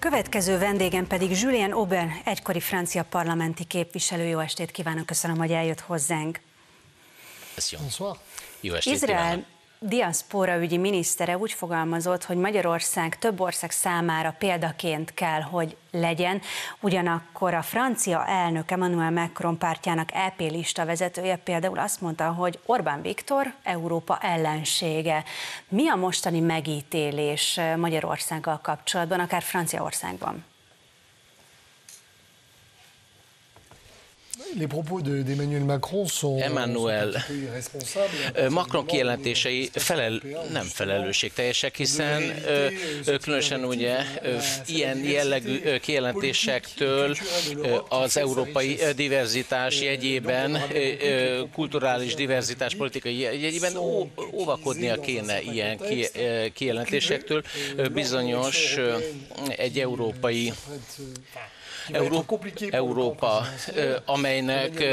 Következő vendégem pedig Julien Aubin, egykori francia parlamenti képviselő. Jó estét kívánok, köszönöm, hogy eljött hozzánk. Jó estét Izrael kívánok. Diaszpora ügyi minisztere úgy fogalmazott, hogy Magyarország több ország számára példaként kell, hogy legyen. Ugyanakkor a francia elnök Emmanuel Macron pártjának EP lista vezetője például azt mondta, hogy Orbán Viktor Európa ellensége. Mi a mostani megítélés Magyarországgal kapcsolatban, akár Franciaországban? Les propos de- d'Emmanuel Macron sont, Emmanuel. Ö, Macron kijelentései felel, nem felelősségteljesek, hiszen különösen ugye ilyen jellegű kijelentésektől az európai diverzitás jegyében, ö, ö, kulturális diverzitás politikai jegyében óvakodnia kéne ilyen kijelentésektől. Bizonyos egy európai Euró- Európa, amelynek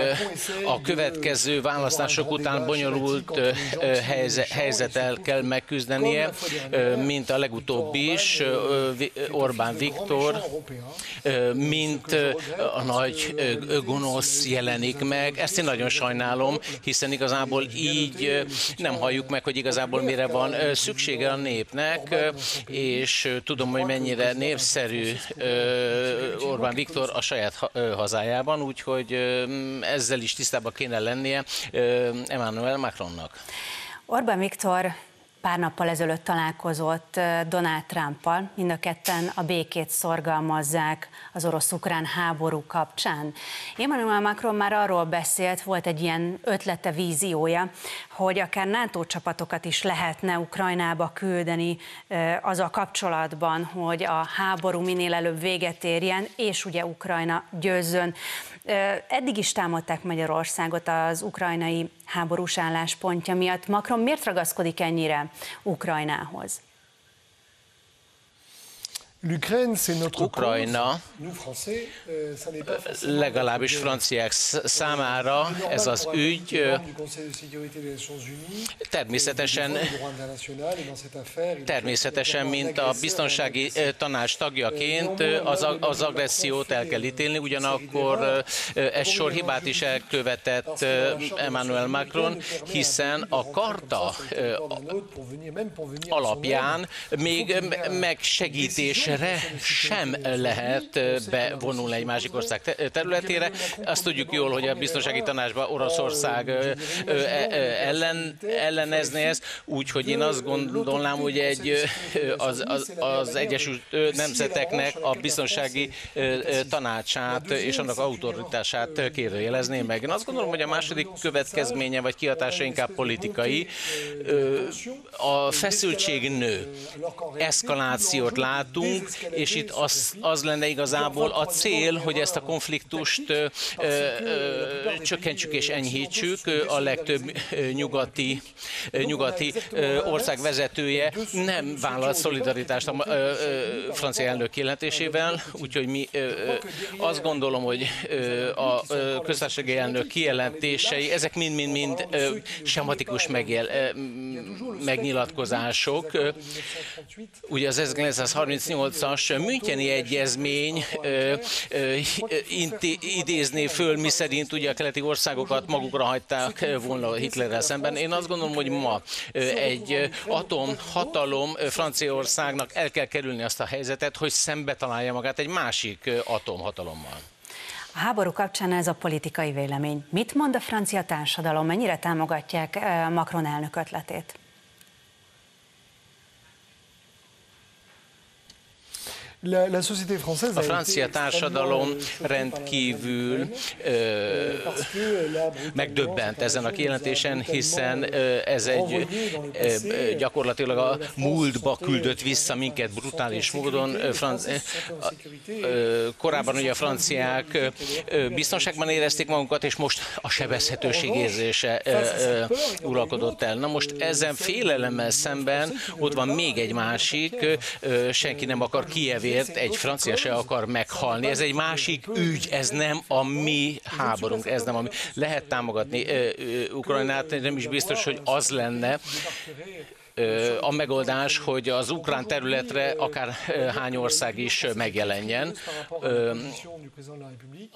a következő választások után bonyolult ö, ö, helyze- helyzettel kell megküzdenie, mint a legutóbb is Orbán Viktor, mint a nagy gonosz jelenik meg. Ezt én nagyon sajnálom, hiszen igazából így nem halljuk meg, hogy igazából mire van szüksége a népnek, és tudom, hogy mennyire népszerű Orbán Viktor a saját hazájában, úgyhogy ezzel is tisztában kéne lennie Emmanuel Macronnak. Orbán Viktor pár nappal ezelőtt találkozott Donald Trumpal, mind a ketten a békét szorgalmazzák az orosz-ukrán háború kapcsán. Emmanuel Macron már arról beszélt, volt egy ilyen ötlete, víziója, hogy akár NATO csapatokat is lehetne Ukrajnába küldeni az a kapcsolatban, hogy a háború minél előbb véget érjen, és ugye Ukrajna győzzön. Eddig is támadták Magyarországot az ukrajnai háborús álláspontja miatt. Macron miért ragaszkodik ennyire Ukrajnához? Forcément legalábbis notre- franciák sz- számára ez az ügy Unies, természetesen Természetesen, mint a biztonsági tanács tagjaként az, az agressziót el kell ítélni, ugyanakkor ez sor hibát is elkövetett Emmanuel Macron, hiszen a karta alapján még ö, megsegítésre sem lehet bevonulni egy másik ország te- területére. Azt tudjuk jól, hogy a biztonsági tanácsban Oroszország e- ellen, ellenezni ezt, úgyhogy én azt gondolnám, hogy egy az, az, az Egyesült Nemzeteknek a biztonsági tanácsát és annak autoritását kérdőjelezném meg. Én azt gondolom, hogy a második következménye vagy kihatása inkább politikai. A feszültség nő, eszkalációt látunk, és itt az, az lenne igazából a cél, hogy ezt a konfliktust ö, ö, csökkentsük és enyhítsük. A legtöbb nyugati, nyugati ország vezetője nem vállalt szolidaritást a francia elnök kijelentésével, úgyhogy mi azt gondolom, hogy a köztársasági elnök kijelentései, ezek mind-mind-mind sematikus megjel, megnyilatkozások. Ugye az 1938-as Müncheni Egyezmény ö, ö, inti, idézné föl, mi szerint ugye a keleti országokat magukra hagyták volna Hitlerrel szemben. Én azt gondolom, hogy ma egy atomhatalom Franciaországnak el kell kerülni azt a helyzetet, hogy szembe találja magát egy másik atomhatalommal. A háború kapcsán ez a politikai vélemény. Mit mond a francia társadalom? Mennyire támogatják Macron elnök ötletét? La, la société française A francia társadalom rendkívül ö, parce que la megdöbbent ezen a kijelentésen, hiszen ö, ez egy ö, gyakorlatilag a múltba küldött vissza minket brutális módon. sécurité, Ö, Korábban ugye a franciák ö, biztonságban érezték magukat, és most a sebezhetőség érzése ö, ö, uralkodott el. Na most ezen félelemmel szemben ott van még egy másik, ö, senki nem akar Kijevért, egy francia se akar meghalni. Ez egy másik ügy, ez nem a mi háborunk, ez nem a mi. Lehet támogatni Ukrajnát, nem is biztos, hogy az lenne, a megoldás, hogy az ukrán területre akár hány ország is megjelenjen.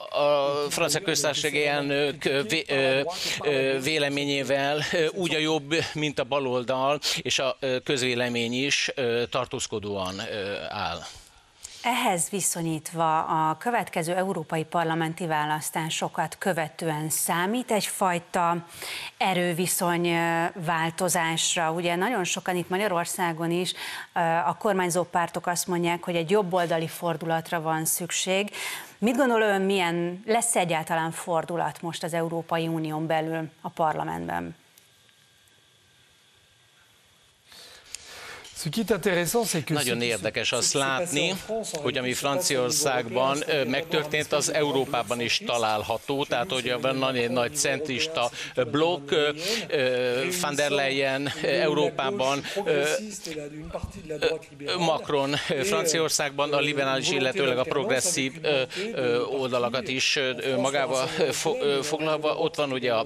A francia köztársasági elnök véleményével úgy a jobb, mint a baloldal, és a közvélemény is tartózkodóan áll. Ehhez viszonyítva a következő európai parlamenti választásokat követően számít egyfajta erőviszony változásra. Ugye nagyon sokan itt Magyarországon is a kormányzó pártok azt mondják, hogy egy jobboldali fordulatra van szükség. Mit gondol ön, milyen lesz egyáltalán fordulat most az Európai Unión belül a parlamentben? Nagyon érdekes azt látni, hogy ami Franciaországban megtörtént, az Európában is található, tehát hogy van egy nagy centrista blokk, van der Leyen Európában, Macron Franciaországban, a liberális, illetőleg a progresszív oldalakat is magába foglalva. Ott van ugye a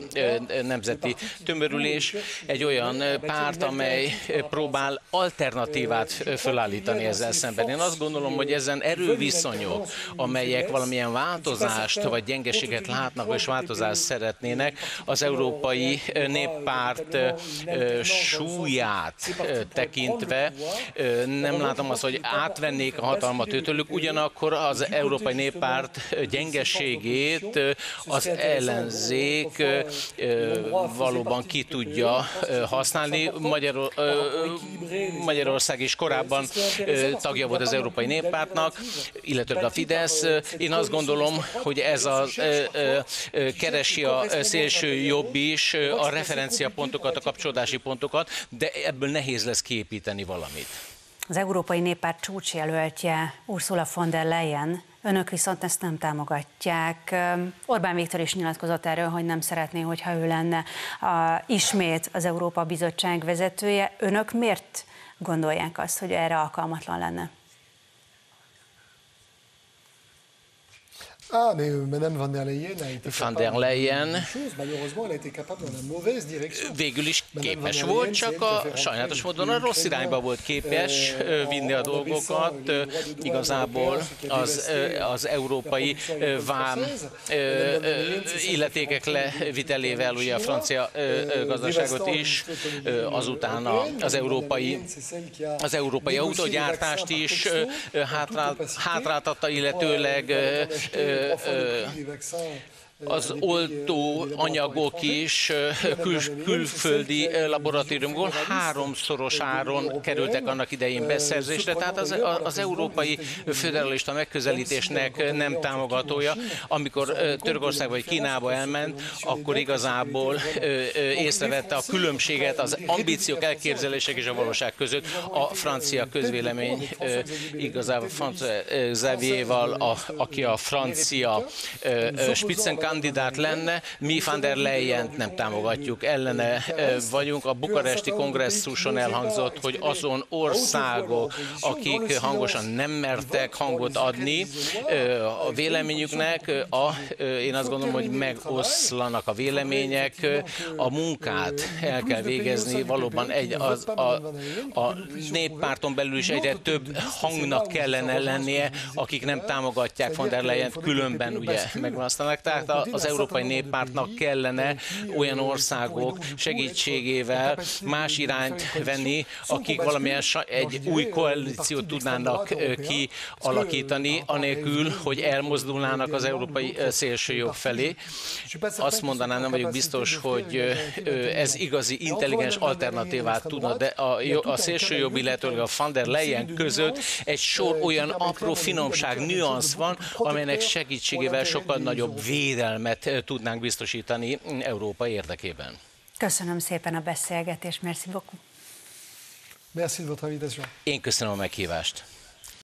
nemzeti tömörülés, egy olyan párt, amely próbál alternatív alternatívát fölállítani ezzel szemben. Én azt gondolom, hogy ezen erőviszonyok, amelyek valamilyen változást vagy gyengeséget látnak, és változást szeretnének, az Európai Néppárt súlyát tekintve nem látom azt, hogy átvennék a hatalmat őtőlük, ugyanakkor az Európai Néppárt gyengeségét az ellenzék valóban ki tudja használni. Magyar, Magyarország is korábban tagja volt az Európai Néppártnak, illetve a Fidesz. Én azt gondolom, hogy ez a keresi a szélső jobb is a referenciapontokat, a kapcsolódási pontokat, de ebből nehéz lesz kiépíteni valamit. Az Európai Néppárt csúcsjelöltje Ursula von der Leyen Önök viszont ezt nem támogatják. Orbán Viktor is nyilatkozott erről, hogy nem szeretné, hogyha ő lenne a, ismét az Európa Bizottság vezetője. Önök miért gondolják azt, hogy erre alkalmatlan lenne? Ah, mais euh, Madame van der Leyen a été van der Leyen. végül is képes volt, csak a sajnálatos módon a rossz irányba volt képes euh, vinni a dolgokat. Igazából az, az európai vám illetékek levitelével ugye a francia gazdaságot is, azután az európai, az európai autogyártást is hátráltatta, illetőleg euh, les, euh, prix, les vaccins. Az oltó anyagok is kül, külföldi laboratóriumból háromszoros áron kerültek annak idején beszerzésre, tehát az, az európai föderalista megközelítésnek nem támogatója. Amikor Törökország vagy Kínába elment, akkor igazából észrevette a különbséget az ambíciók, elképzelések és a valóság között. A francia közvélemény igazából François Xavierval, aki a francia Spitzen kandidát lenne, mi van der leyen nem támogatjuk, ellene vagyunk. A bukaresti kongresszuson elhangzott, hogy azon országok, akik hangosan nem mertek hangot adni a véleményüknek, a, én azt gondolom, hogy megoszlanak a vélemények, a munkát el kell végezni, valóban egy, az, a, a néppárton belül is egyre több hangnak kellene lennie, akik nem támogatják von der Leyen, különben ugye megválasztanak. Tehát az Európai Néppártnak kellene olyan országok segítségével más irányt venni, akik valamilyen egy új koalíciót tudnának kialakítani, anélkül, hogy elmozdulnának az európai szélsőjobb felé. Azt mondanám, nem vagyok biztos, hogy ez igazi intelligens alternatívát tudna, de a, a szélsőjobb, illetőleg a van der Leyen között egy sor olyan apró finomság, nüansz van, amelynek segítségével sokkal nagyobb védelmet védelmet tudnánk biztosítani Európa érdekében. Köszönöm szépen a beszélgetést, merci beaucoup. Merci de votre invitation. Én köszönöm a meghívást.